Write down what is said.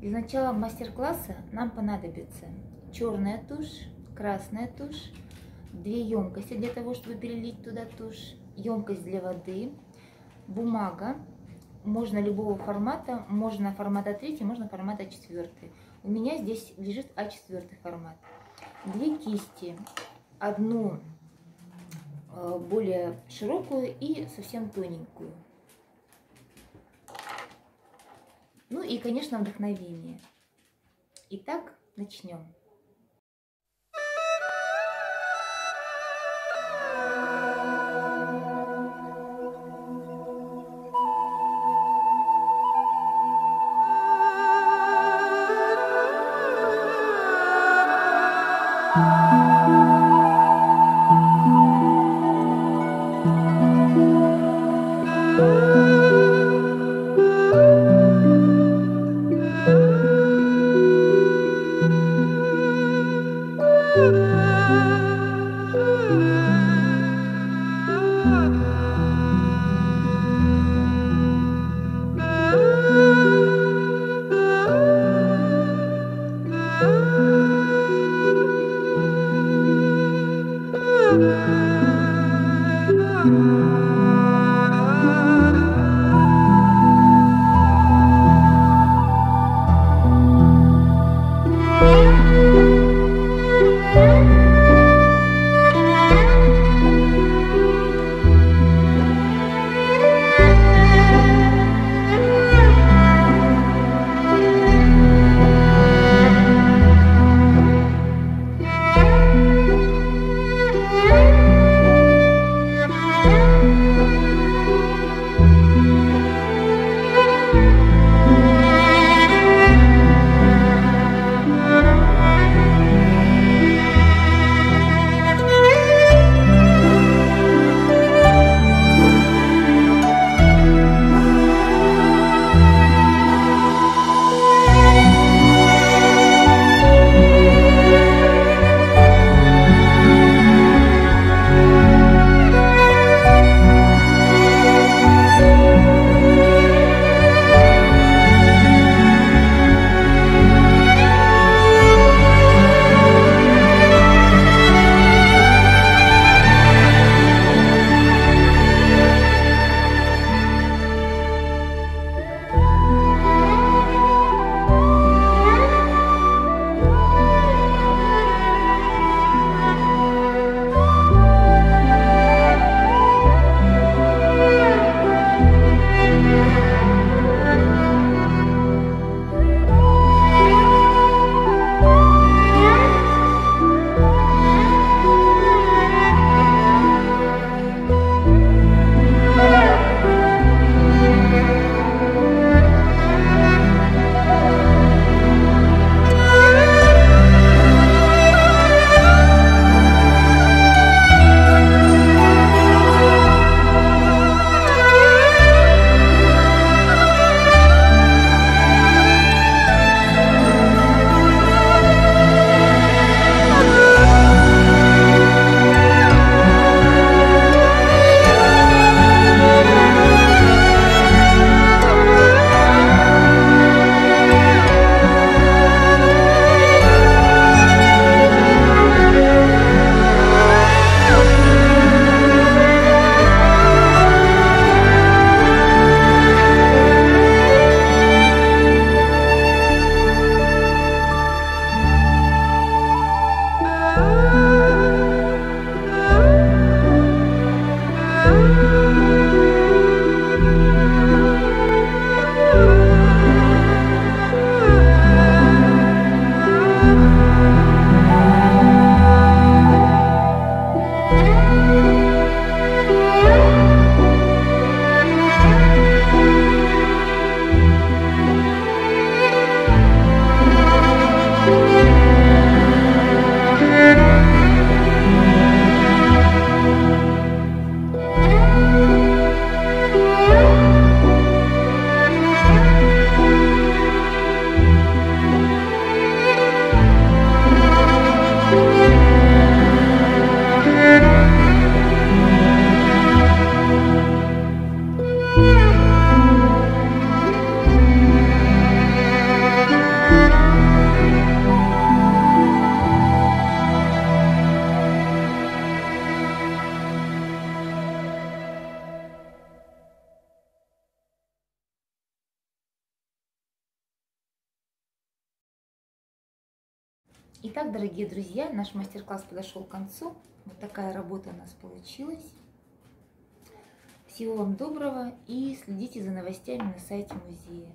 Для начала мастер-класса нам понадобится черная тушь, красная тушь, две емкости для того, чтобы перелить туда тушь, емкость для воды, бумага, можно любого формата, можно формата 3, можно формата 4. У меня здесь лежит А4 формат. Две кисти, одну э, более широкую и совсем тоненькую. Ну и, конечно, вдохновение. Итак, начнем. Итак, дорогие друзья, наш мастер-класс подошел к концу. Вот такая работа у нас получилась. Всего вам доброго и следите за новостями на сайте музея.